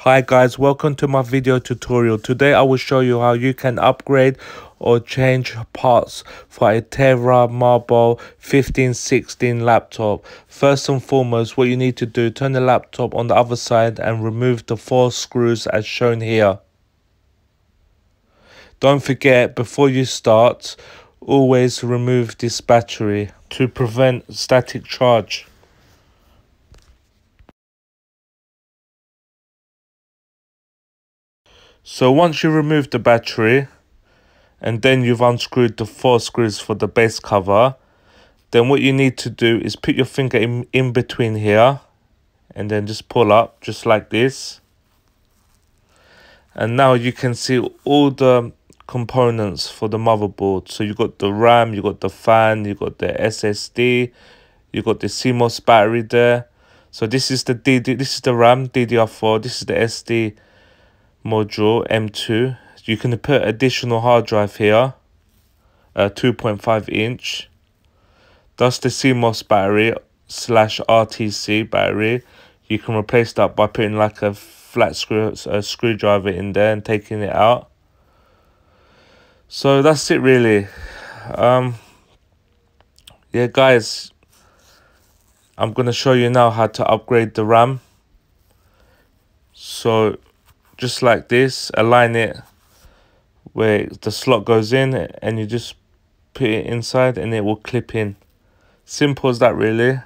Hi guys, welcome to my video tutorial. Today I will show you how you can upgrade or change parts for a Terra Mobile 1516 laptop. First and foremost, what you need to do, turn the laptop on the other side and remove the four screws as shown here. Don't forget, before you start, always remove this battery to prevent static charge. So once you remove the battery and then you've unscrewed the four screws for the base cover, then what you need to do is put your finger in, in between here and then just pull up just like this. And now you can see all the components for the motherboard. So you got the RAM, you got the fan, you got the SSD, you got the CMOS battery there. So this is the DD, this is the RAM DDR4, this is the SD module M2. You can put additional hard drive here, uh, 2.5 inch. That's the CMOS battery slash RTC battery. You can replace that by putting like a flat screw a screwdriver in there and taking it out. So that's it really. Um, yeah, guys, I'm gonna show you now how to upgrade the RAM. So just like this align it where the slot goes in and you just put it inside and it will clip in. Simple as that really.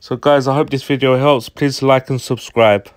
So guys i hope this video helps. Please like and subscribe